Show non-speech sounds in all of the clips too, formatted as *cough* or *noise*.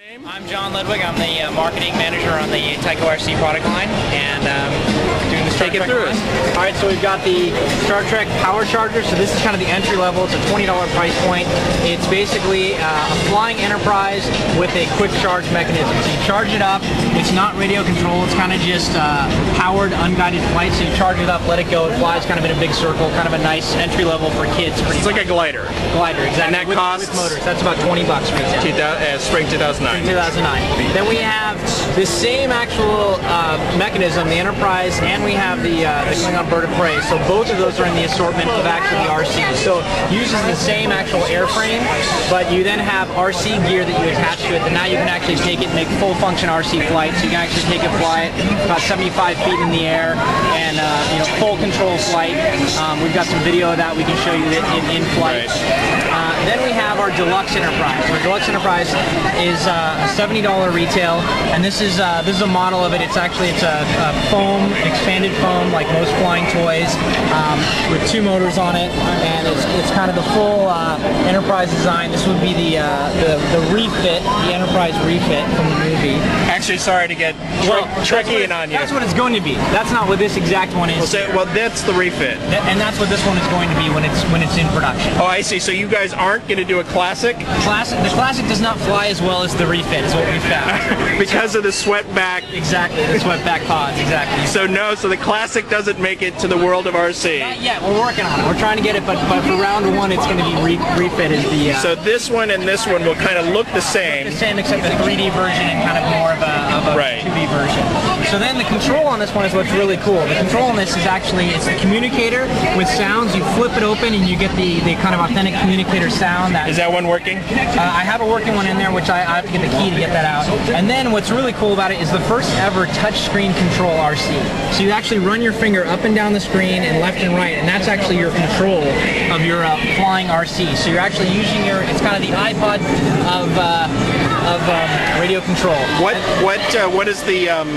I'm John Ludwig. I'm the uh, marketing manager on the Tyco RC product line, and um, Star Take it through us. All right, so we've got the Star Trek Power Charger. So this is kind of the entry level. It's a $20 price point. It's basically uh, a flying Enterprise with a quick charge mechanism. So you charge it up. It's not radio controlled. It's kind of just uh, powered, unguided flight. So you charge it up, let it go. It flies kind of in a big circle. Kind of a nice entry level for kids. It's like a glider. glider, exactly. and that with, costs- with motors. That's about 20 bucks retail. 2000, uh, spring 2009. 2009. Then we have the same actual uh, mechanism, the Enterprise, and we have the uh, the Klingon Bird of Prey. So both of those are in the assortment of actually the RC. So uses the same actual airframe, but you then have RC gear that you attach to it. And now you can actually take it and make full function RC flight. So you can actually take it, fly it about 75 feet in the air, and uh, you know full control flight. Um, we've got some video of that we can show you in, in flight. Uh, then we have our Deluxe Enterprise. Our Deluxe Enterprise is uh, a $70 retail, and this is uh, this is a model of it. It's actually it's a, a foam, expanded foam, like most flying toys, um, with two motors on it, and it's, it's kind of the full uh, Enterprise design. This would be the, uh, the the refit, the Enterprise refit from the movie. Actually, sorry to get that's tricky in on you. That's what it's going to be. That's not what this exact one is. Well, so, well, that's the refit. Th- and that's what this one is going to be when it's when it's in production. Oh, I see. So you guys aren't going to do a classic Classic, the classic does not fly as well as the refit, is what we found. *laughs* because of the sweat back. exactly, the swept back pods, exactly. So no, so the classic doesn't make it to the world of RC. Not yet, we're working on it. We're trying to get it, but, but for round one, it's going to be re- refit is the, uh, So this one and this one will kind of look the same. the same. same except the 3D version and kind of more of a, of a Right. 2D version. So then the control on this one is what's really cool. The control on this is actually, it's the communicator with sounds. You flip it open and you get the, the kind of authentic communicator sound that Is that one working? Uh, I have a working one in there, which I, I have to get the key to get that out. And then what's really cool about it is the first ever touchscreen control RC. So you actually run your finger up and down the screen and left and right, and that's actually your control of your uh, flying RC. So you're actually using your, it's kind of the iPod of, uh, of um, radio control. What what uh, what is the um,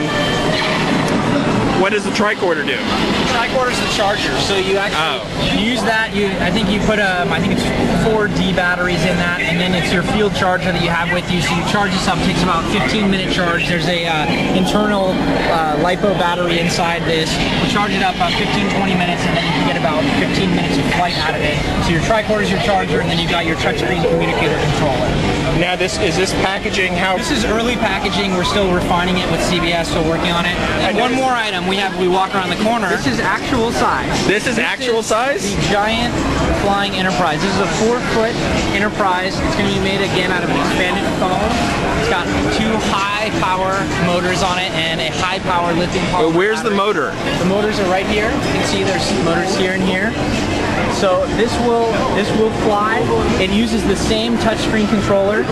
what does the tricorder do? The is the charger, so you actually Oh. you use that. You, I think you put um, I think it's four D batteries in that, and then it's your field charger that you have with you. So you charge this up. It takes about 15 minute charge. There's a uh, internal uh, lipo battery inside this. You charge it up about 15 20 minutes, and then you can get about 15 minutes of flight out of it. So your tricorder is your charger, and then you've got your touchscreen communicator controller. Now this is this packaging how This is early packaging. We're still refining it with CBS, still working on it. And one more item we have. We walk around the corner. This is actual size. this is actual is size? The giant flying Enterprise. This is a four-foot Enterprise. It's going to be made again out of an expanded foam. It's got two high-power motors on it and a high-power lithium polymer where's the motor? The motors are right here. You can see there's motors here and here. So this will this will fly. It uses the same touchscreen controller.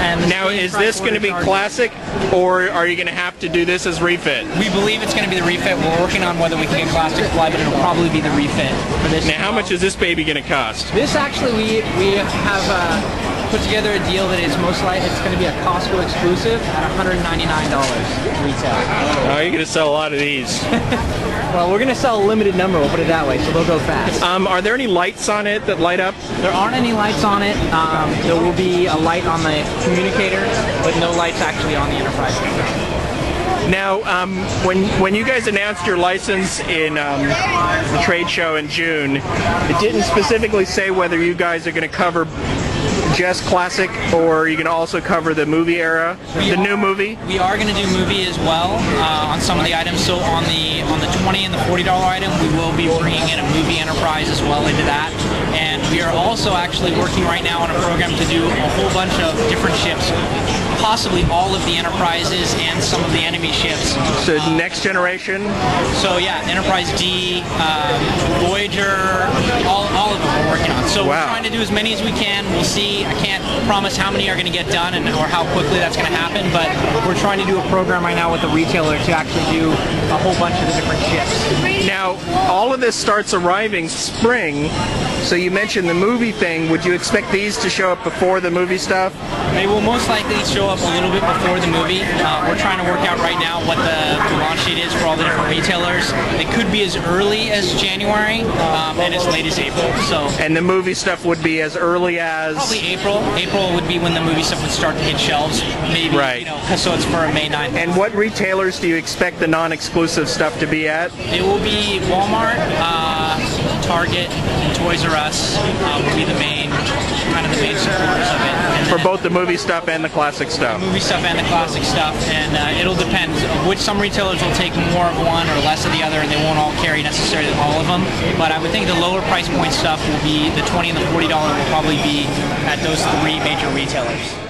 And Now is this going to be tricorder charger. classic or are you going to have to do this as refit? We believe it's going to be the refit. We're working on whether we can get classic fly, but it'll probably be the refit for this. Now how much is this baby going to cost? This actually, we we have uh, put together a deal that is most likely it's going to be a Costco exclusive at $199 retail. Oh, you're going to sell a lot of these. *laughs* Well, we're going to sell a limited number. We'll put it that way, so they'll go fast. Um, are there any lights on it that light up? There aren't any lights on it. Um, there will be a light on the communicator, but no lights actually on the Enterprise. Now, um, when when you guys announced your license in um, the trade show in June, it didn't specifically say whether you guys are going to cover just classic or are you to also cover the movie era, We the new movie. We are going to do movie as well uh, on some of the items. So on the on the 20 and the 40 dollar item, we will be bringing in a movie enterprise as well into that. And we are also actually working right now on a program to do a whole bunch of different ships, possibly all of the enterprises and some of the enemy ships. So next generation. So yeah, Enterprise D, um, Voyager, all, all we're working on. So Wow. we're trying to do as many as we can. We'll see. I can't promise how many are going to get done and or how quickly that's going to happen, but We're trying to do a program right now with the retailer to actually do a whole bunch of the different ships. Now, all of this starts arriving spring. So you mentioned the movie thing. Would you expect these to show up before the movie stuff? they will most likely show up a little bit before the movie. Uh, we're trying to work out right now what the, the launch date is for all the different retailers. It could be as early as January um, and as late as April. So And the movie stuff would be as early as Probably April. April would be when the movie stuff would start to hit shelves. Maybe, Right. you know, so it's for a May 9th. And what retailers do you expect the non-exclusive stuff to be at? It will be Walmart, uh, Target, and Toys R Us uh, will be the main, kind of the main supporters of it. And For both the movie stuff and the classic stuff. movie stuff and the classic stuff, and uh, it'll depend. Which some retailers will take more of one or less of the other, and they won't all carry necessarily all of them. But I would think the lower price point stuff will be the 20 and the 40 dollar will probably be at those three major retailers.